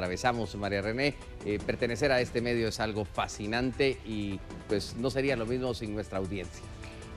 atravesamos, María René. Eh, pertenecer a este medio es algo fascinante y pues no sería lo mismo sin nuestra audiencia.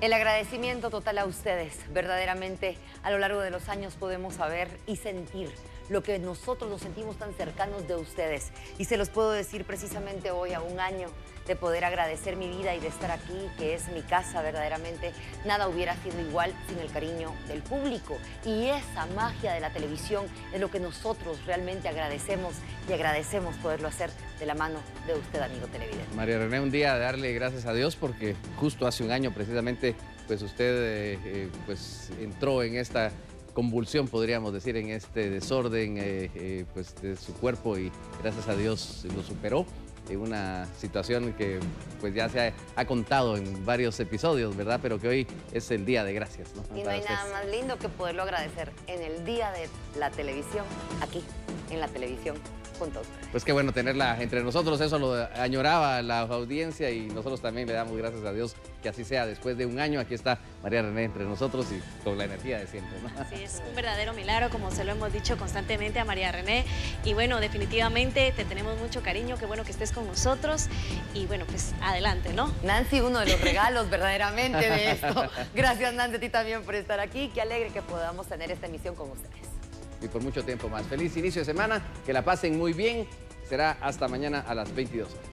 El agradecimiento total a ustedes. Verdaderamente, a lo largo de los años podemos saber y sentir lo que nosotros nos sentimos tan cercanos de ustedes. Y se los puedo decir precisamente hoy, a un año de poder agradecer mi vida y de estar aquí, que es mi casa verdaderamente. Nada hubiera sido igual sin el cariño del público. Y esa magia de la televisión es lo que nosotros realmente agradecemos y agradecemos poderlo hacer de la mano de usted, amigo televidente. María René, un día darle gracias a Dios porque justo hace un año precisamente pues usted eh, eh, pues entró en esta convulsión, podríamos decir, en este desorden eh, pues, de su cuerpo y gracias a Dios lo superó. En una situación que pues ya se ha, contado en varios episodios, ¿verdad? Pero que hoy es el día de gracias, ¿no? Y no hay nada más lindo que poderlo agradecer en el día de la televisión, aquí, en la televisión pues qué bueno tenerla entre nosotros, eso lo añoraba la audiencia y nosotros también le damos gracias a Dios que así sea. Después de un año aquí está María René entre nosotros y con la energía de siempre. ¿no? Así es, un verdadero milagro, como se lo hemos dicho constantemente a María René. Y bueno, definitivamente te tenemos mucho cariño, qué bueno que estés con nosotros. Y bueno, pues adelante, ¿no? Nancy, uno de los regalos verdaderamente de esto. Gracias Nancy a ti también por estar aquí. Qué alegre que podamos tener esta emisión con ustedes y por mucho tiempo más. Feliz inicio de semana, que la pasen muy bien. Será hasta mañana a las 22 horas.